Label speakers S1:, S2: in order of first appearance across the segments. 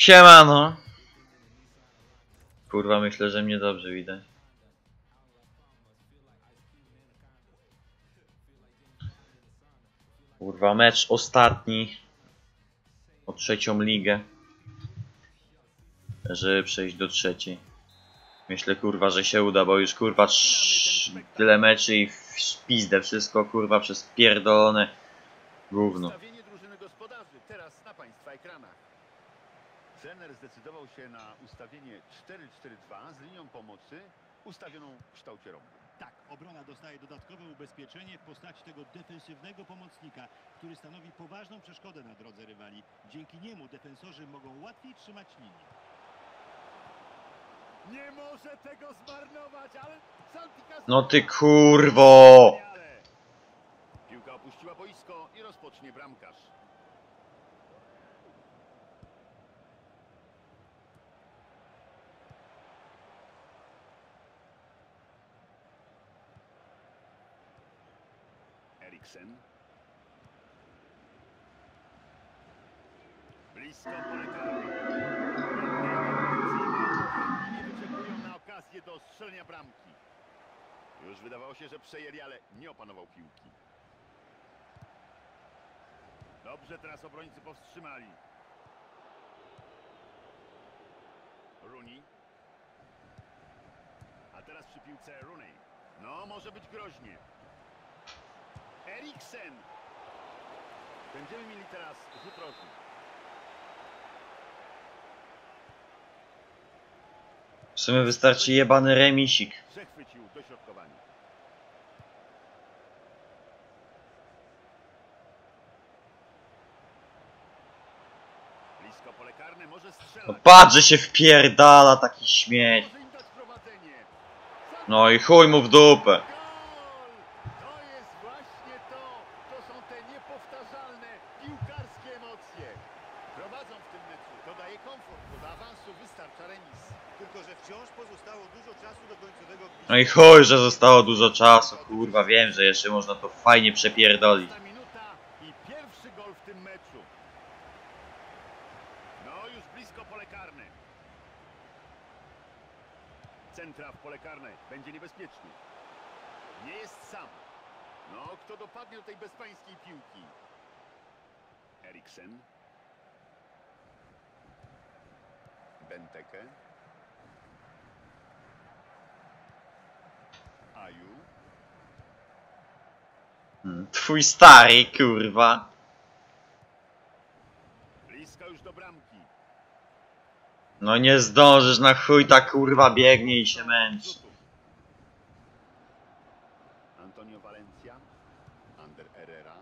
S1: Siemano. Kurwa, myślę, że mnie dobrze widać. Kurwa, mecz ostatni o trzecią ligę. Żeby przejść do trzeciej. Myślę, kurwa, że się uda, bo już kurwa tyle meczy i w pizdę wszystko, kurwa, przez pierdolone gówno.
S2: Ustawienie drużyny gospodarzy teraz na Państwa ekranach. Trener zdecydował się na ustawienie 4-4-2 z linią pomocy ustawioną w kształcie rąbu.
S3: Tak, obrona dostaje dodatkowe ubezpieczenie w postaci tego defensywnego pomocnika, który stanowi poważną przeszkodę na drodze rywali. Dzięki niemu defensorzy mogą łatwiej trzymać linię.
S2: Nie może tego zmarnować, ale
S1: No ty kurwo!
S2: Piłka opuściła boisko i rozpocznie bramkarz. Eriksen. Blisko pole. Nie wyczekują na okazję do strzelenia bramki. Już wydawało się, że przejęli, ale nie opanował piłki. Dobrze teraz obrońcy powstrzymali. Rooney. A teraz przy piłce Rooney. No, może być groźnie. Eriksen. Będziemy mieli teraz rzut rożny.
S1: W sumie wystarczy jebany remisik.
S2: Przechwycił dośrodkowanie. Blisko pole karne może strzelać.
S1: No patrz, że się wpierdala taki śmieć. No i chuj mu w dupę.
S2: Gol! To jest właśnie to. To są te niepowtarzalne piłkarskie emocje. Prowadzą w tym meczu. To daje komfort, bo do awansu wystarcza remis.
S3: Tylko, że wciąż pozostało dużo czasu do końcowego
S1: No i chuj, że zostało dużo czasu. Kurwa, wiem, że jeszcze można to fajnie przepierdolić.
S2: No. Centra w pole karne. Będzie niebezpiecznie. Nie jest sam. No, kto dopadnie do tej bezpańskiej piłki? Eriksen. Benteke.
S1: Hmm, Twój stary, kurwa.
S2: Blisko już do bramki.
S1: No nie zdążysz, na chuj ta kurwa biegnie i się męczy.
S2: Antonio Valencia. Ander Herrera.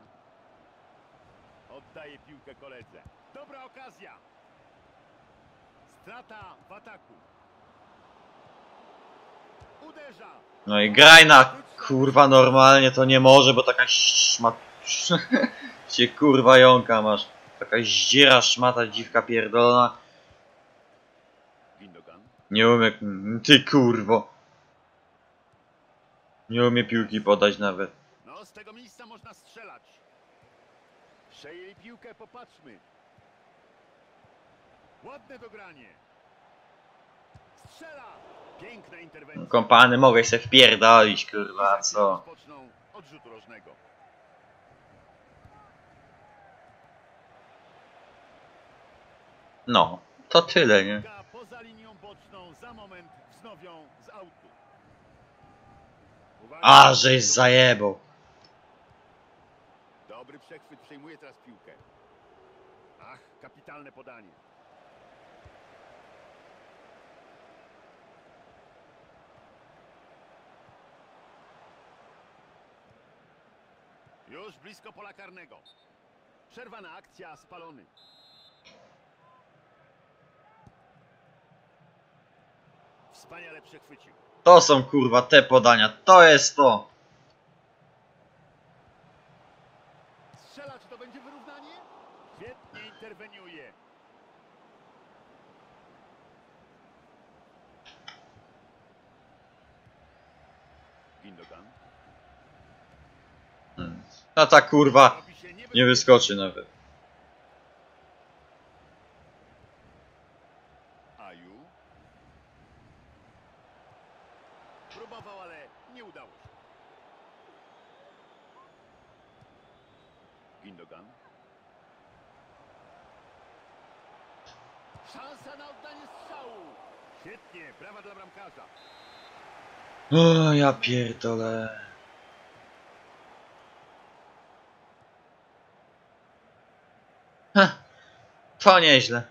S2: Oddaje piłkę koledze. Dobra okazja. Strata w ataku.
S1: No i graj na kurwa normalnie to nie może, bo taka szmat... się kurwa jąka masz. Taka zdziera szmata dziwka pierdolona. Nie umie... Ty kurwo. Nie umie piłki podać nawet.
S2: No, z tego miejsca można strzelać. Przejęli piłkę, popatrzmy. Ładne dogranie.
S1: Kompany mogę się wpierdolić kurwa, co? No, to tyle, nie?
S2: Piłka Poza linią boczną, za moment wznowią z autu. Uwaga.
S1: A, żeś zajebał.
S2: Dobry przechwyt, przejmuje teraz piłkę. Ach, kapitalne podanie. Już blisko pola karnego. Przerwana akcja, spalony. Wspaniale przechwycił.
S1: To są kurwa te podania, to jest to. Ta ta kurwa nie wyskoczy nawet.
S2: Próbował, ale nie udało się. Szansa na. Świetnie, prawa dla bramkarza.
S1: O, ja pierdolę. To nieźle.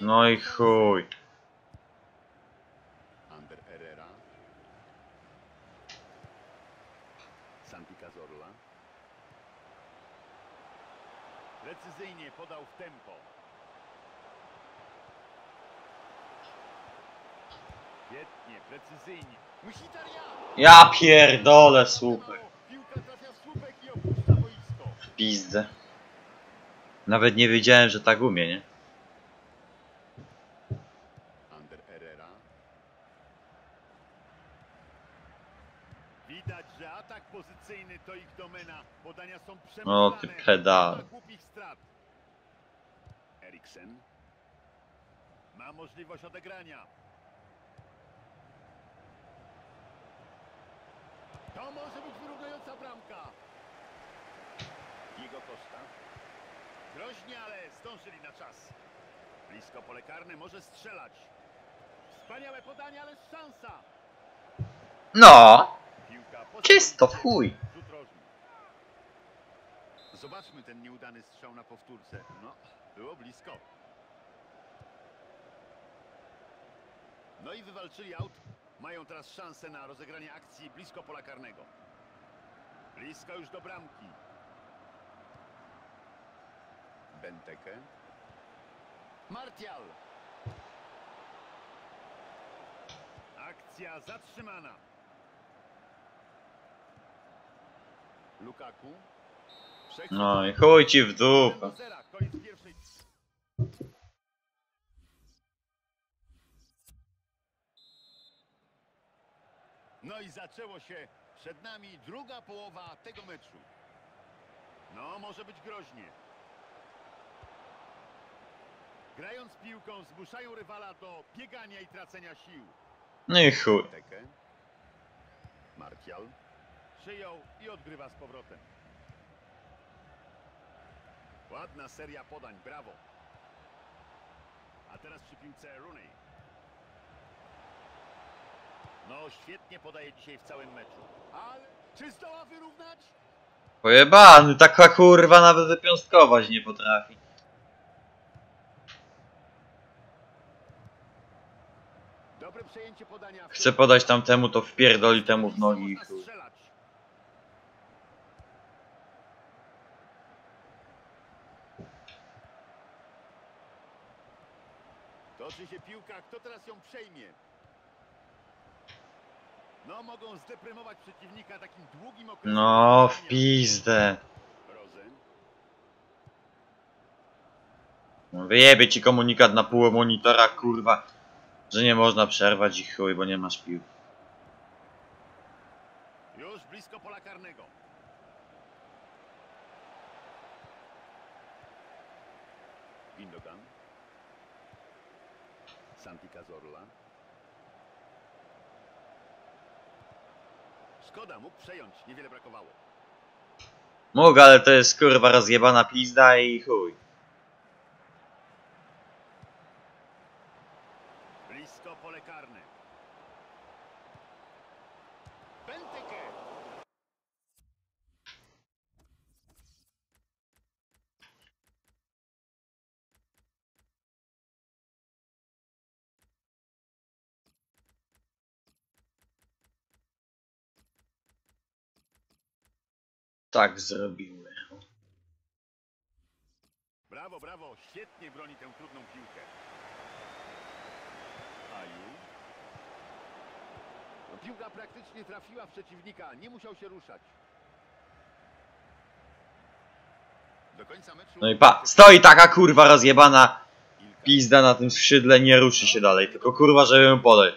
S1: No i chuj.
S2: Ander. Precyzyjnie podał w tempo. Świetnie, precyzyjnie.
S1: Ja pierdolę, słupek.
S2: Piłka trafia w słupek i opuszcza boisko.
S1: Pizdę. Nawet nie wiedziałem, że tak umie, nie?
S2: Ander Herrera. Widać, że atak pozycyjny to ich domena. Podania są przemyślane.
S1: O, ty pedał.
S2: Eriksen. Ma możliwość odegrania. To może być wyrównująca bramka. Jego Costa. Groźnie, ale zdążyli na czas. Blisko pole karne może strzelać. Wspaniałe podanie, ale szansa.
S1: No, czysto w chuj.
S2: Zobaczmy ten nieudany strzał na powtórce. No, było blisko. No i wywalczyli aut. Mają teraz szansę na rozegranie akcji blisko pola karnego. Blisko już do bramki. Benteke. Martial. Akcja zatrzymana. Lukaku.
S1: No i chuj ci w dupę.
S2: No i zaczęło się przed nami druga połowa tego meczu. No, może być groźnie. Grając piłką zmuszają rywala do biegania i tracenia sił.
S1: No i chuj.
S2: Martial. Przyjął i odgrywa z powrotem. Ładna seria podań, brawo. A teraz przy piłce Rooney. No, świetnie podaje dzisiaj w całym meczu. Ale czy zdoła wyrównać?
S1: Pojebany, taka kurwa nawet wypiąstkować nie potrafi.
S2: Dobre przejęcie podania.
S1: Chce podać tamtemu, to wpierdoli temu w nogi.
S2: Toczy się piłka, kto teraz ją przejmie? No, mogą zdeprymować przeciwnika takim długim okresem.
S1: No, w pizdę.
S2: Rozen.
S1: Wyjebie ci komunikat na pół monitora, kurwa, że nie można przerwać i chuj, bo nie masz pił.
S2: Już blisko pola karnego. Gindogan. Santi Cazorla. Szkoda, mógł przejąć, niewiele brakowało.
S1: Mógł, ale to jest kurwa rozjebana pizda i chuj.
S2: Blisko pole karne. Benteke.
S1: Tak zrobiły.
S2: Brawo, brawo, świetnie broni tę trudną piłkę. Aju. No, piłka praktycznie trafiła w przeciwnika, nie musiał się ruszać. Do końca meczu...
S1: No i pa, stoi taka kurwa rozjebana pizda na tym skrzydle, nie ruszy się dalej, tylko kurwa, żeby ją podać.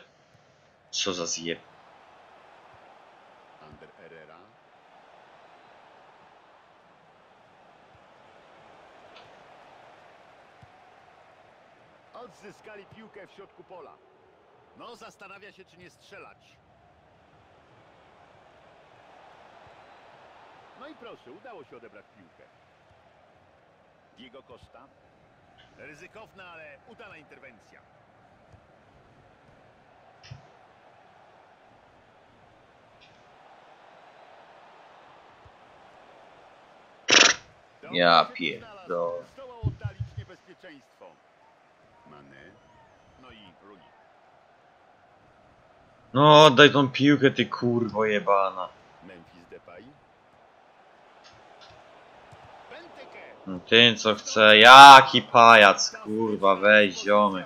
S1: Co za zjeb.
S2: Ander Herrera. Odzyskali piłkę w środku pola. No, zastanawia się, czy nie strzelać. No i proszę, udało się odebrać piłkę. Diego Costa. Ryzykowna, ale udana interwencja.
S1: Ja pierdolę.
S2: Zdołał oddalić niebezpieczeństwo. No.
S1: No, oddaj tą piłkę, ty kurwo jebana.
S2: Memphis Depay. Benteke.
S1: No, Ty co chce, jaki pajac, kurwa, weź ziomy.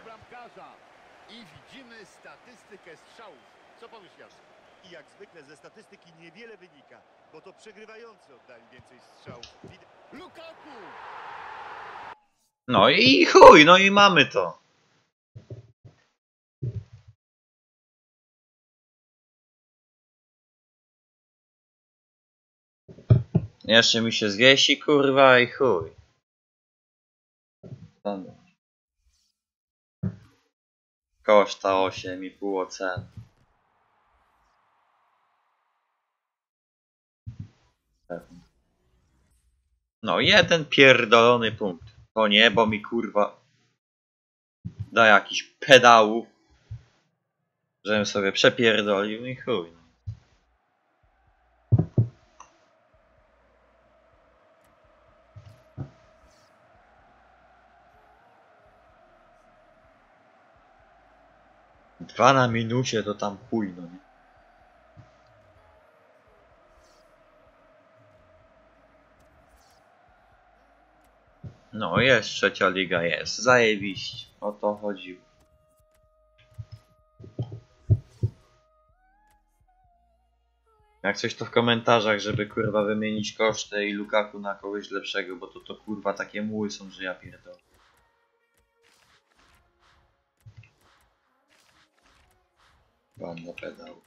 S2: I widzimy statystykę strzałów. Co Jacek?
S3: I jak zwykle ze statystyki niewiele wynika, bo to przegrywający oddali więcej strzałów.
S2: Lukaku!
S1: No i chuj, no i mamy to. Jeszcze mi się zwiesi, kurwa, i chuj. Koszta 8,5 ocen. No, jeden pierdolony punkt. To niebo mi kurwa da jakiś pedałów, żebym sobie przepierdolił i chuj. Dwa na minusie to tam chuj, no nie? No jest trzecia liga, jest. Zajebiście. O to chodziło. Jak coś to w komentarzach, żeby kurwa wymienić koszty i Lukaku na kogoś lepszego, bo to to kurwa takie muły są, że ja pierdolę. Banda pedał.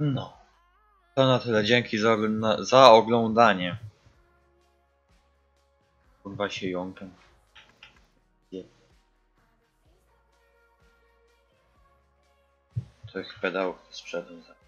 S1: No. To na tyle. Dzięki za, za oglądanie. Kurwa się jąkam. Jeb. Tych pedałów z przodu za.